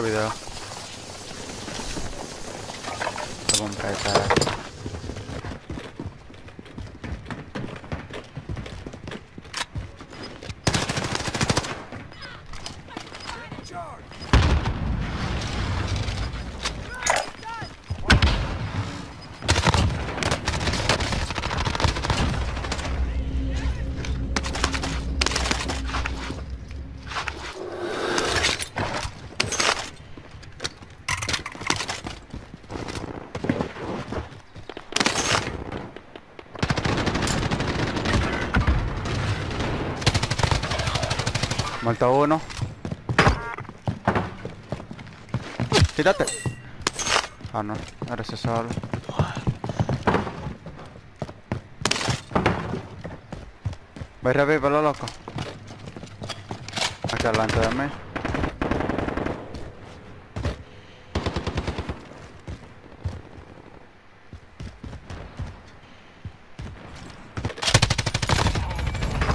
कर भी दो अब हम पैसा Muerto uno. Quítate. Ah, no. Ahora ese solo. Voy a revivirlo, loco. Aquí delante de mí.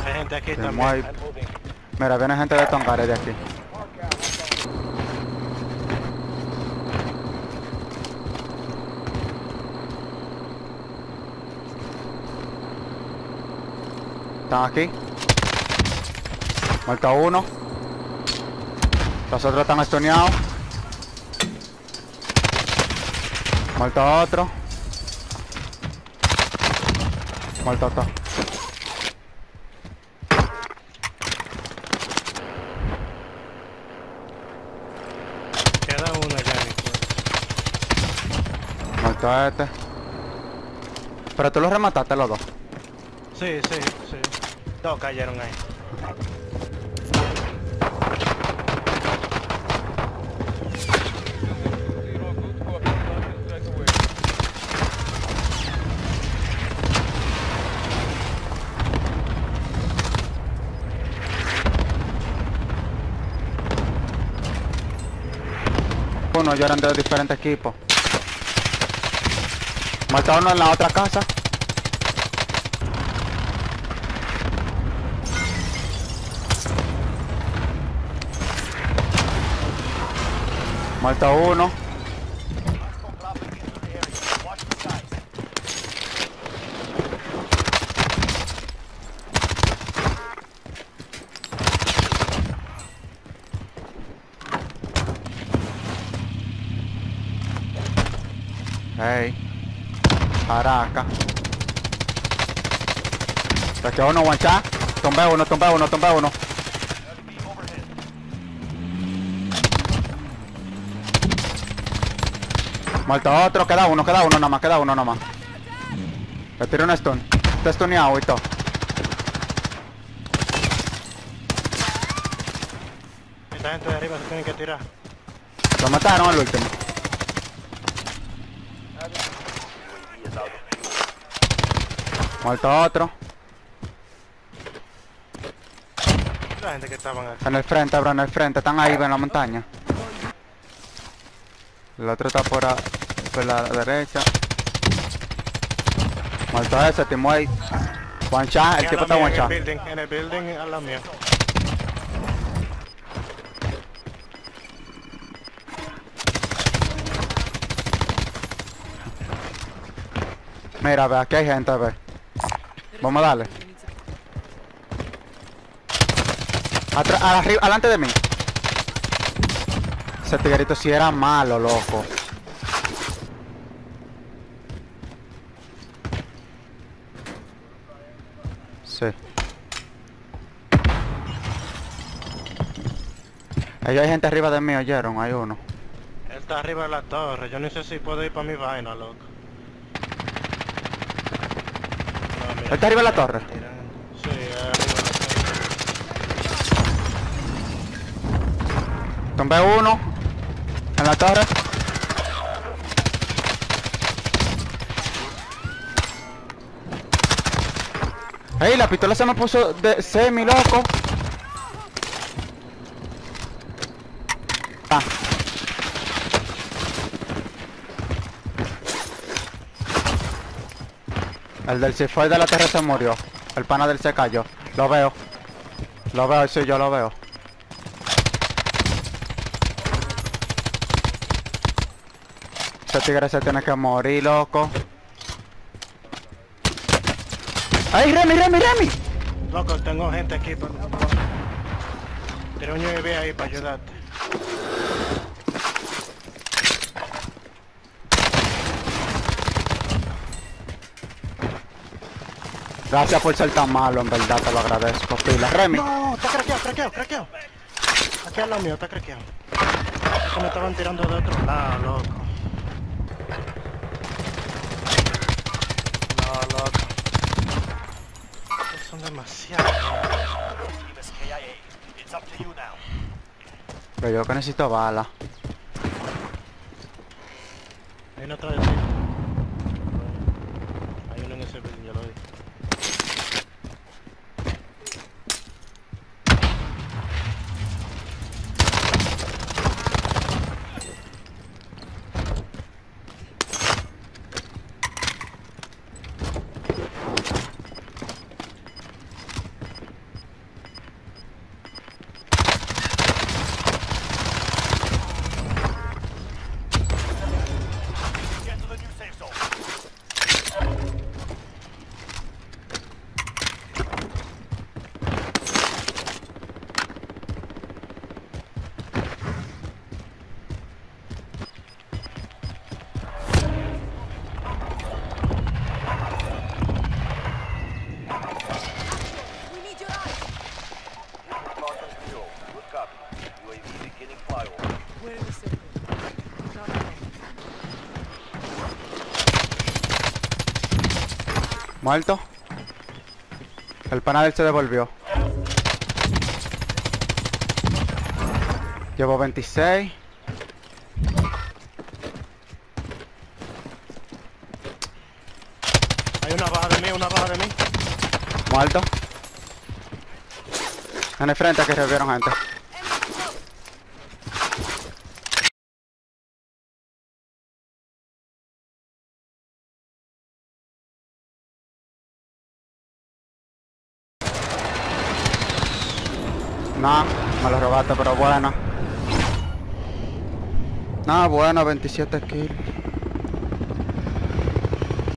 Hay gente aquí Se también. mueve. Mira, viene gente de Tongare de aquí. Están aquí. Muerto uno. Los otros están estoneados. Muerto otro. Muerto otro. Queda uno allá en el este. Pero tú los remataste los dos. Sí, sí, sí. Dos cayeron ahí. Uno, yo eran de diferentes equipos. Muerto uno en la otra casa. Muerto uno. Hey. Araca. Te quedó uno guanchá. Tombe uno, tombe uno, tombe uno. Muerto otro, queda uno, queda uno nada más, queda uno nada más. Le tiro un stun. Está stuneado y todo. Esta gente de arriba se tienen que tirar. Lo mataron al último. Muerto otro. La gente que estaban aquí. En el frente, bro, en el frente. Están ahí en la montaña. El otro está por, a- por la derecha. Muerto ese, Timo ahí. One shot, el tipo está one en shot. el building, en el building a la mía. Mira, ve, aquí hay gente, ve. Vamos a darle. Atra- arriba, adelante de mí. Ese tiguerito sí era malo, loco. Sí. Ahí hay gente arriba de mí, oyeron, hay uno. Él está arriba de la torre. Yo no sé si puedo ir para mi vaina, loco. No, mira, ¿Él está arriba la torre? Sí, arriba. Tomé uno en la torre. ¡Ey! La pistola se me puso de semi loco. El del Cifoy de la Tierra se murió. El pana del se cayó. Lo veo. Lo veo, sí, yo lo veo. Ese tigre se tiene que morir, loco. ¡Ay, Remy, Remy, Remy! Loco, tengo gente aquí, por favor. Tiene un UAV ahí para ayudarte. Gracias por ser tan malo, en verdad, te lo agradezco. Pila, Remy. No, está craqueado, craqueado, craqueado. Aquí al lado mío, está craqueado. Que me estaban tirando de otro lado, loco. No, loco. Estos son demasiados. Pero yo que necesito bala. Hay atrás de ¿Muerto? El panel se devolvió. Llevo 26. Hay una baja de mí, una baja de mí. Muerto. En el frente que revivieron gente. Nah, me lo robaste, pero bueno. Nah, bueno, 27 kills.